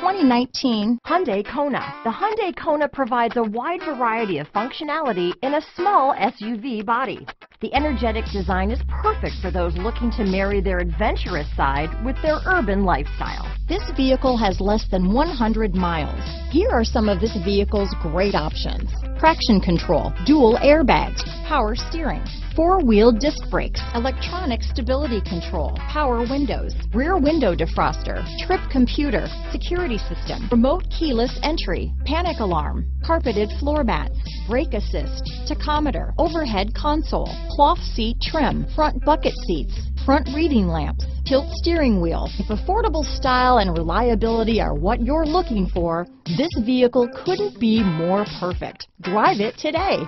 2019 Hyundai Kona. The Hyundai Kona provides a wide variety of functionality in a small SUV body. The energetic design is perfect for those looking to marry their adventurous side with their urban lifestyle. This vehicle has less than 100 miles. Here are some of this vehicle's great options. Traction control, dual airbags, power steering, four-wheel disc brakes, electronic stability control, power windows, rear window defroster, trip computer, security system, remote keyless entry, panic alarm, carpeted floor mats, brake assist, tachometer, overhead console, cloth seat trim, front bucket seats, front reading lamps, tilt steering wheel. If affordable style and reliability are what you're looking for, this vehicle couldn't be more perfect. Drive it today.